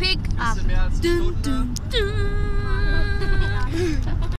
Pick up. Dün, dün, dün.